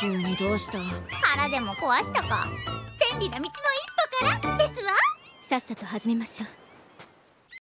急にどうした？腹でも壊したか。千里な道も一歩からですわ。さっさと始めましょう。